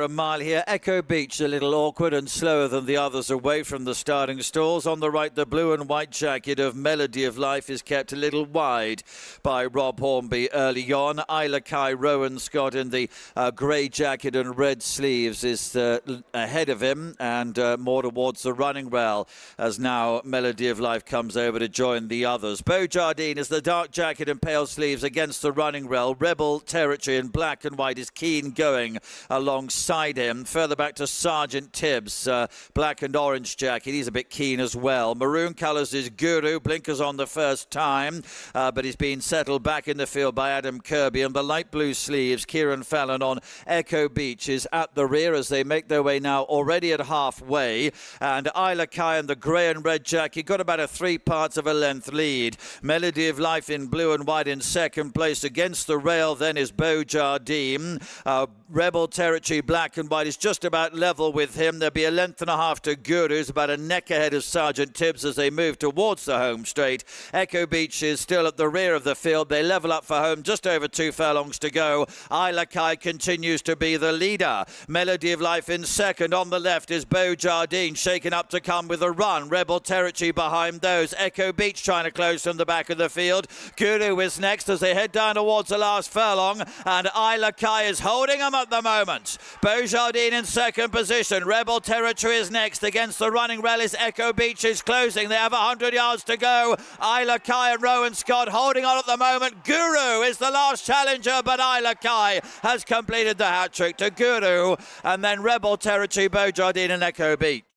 over a mile here. Echo Beach a little awkward and slower than the others away from the starting stalls. On the right, the blue and white jacket of Melody of Life is kept a little wide by Rob Hornby early on. Isla Kai Rowan Scott in the uh, grey jacket and red sleeves is uh, ahead of him and uh, more towards the running rail as now Melody of Life comes over to join the others. Beau Jardine is the dark jacket and pale sleeves against the running rail. Rebel Territory in black and white is keen going alongside him. Further back to Sergeant Tibbs, uh, black and orange jacket. He's a bit keen as well. Maroon colours is Guru. Blinkers on the first time, uh, but he's been settled back in the field by Adam Kirby. And the light blue sleeves, Kieren Fallon on Echo Beach is at the rear as they make their way now already at halfway. And Isla Kai in the grey and red jacket got about a three parts of a length lead. Melody of Life in blue and white in second place against the rail. Then is Beau Jardine. Uh, Rebel Territory Black White is just about level with him. There'll be a length and a half to Guru's, about a neck ahead of Sergeant Tibbs as they move towards the home straight. Echo Beach is still at the rear of the field. They level up for home, just over two furlongs to go. Isla Kai continues to be the leader. Melody of Life in second. On the left is Beau Jardine, shaken up to come with a run. Rebel Territory behind those. Echo Beach trying to close from the back of the field. Guru is next as they head down towards the last furlong, and Isla Kai is holding them at the moment. Jardine in second position. Rebel Territory is next against the running relics. Echo Beach is closing. They have 100 yards to go. Isla Kai and Rowan Scott holding on at the moment. Guru is the last challenger, but Isla Kai has completed the hat trick to Guru. And then Rebel Territory, Beau Jardine and Echo Beach.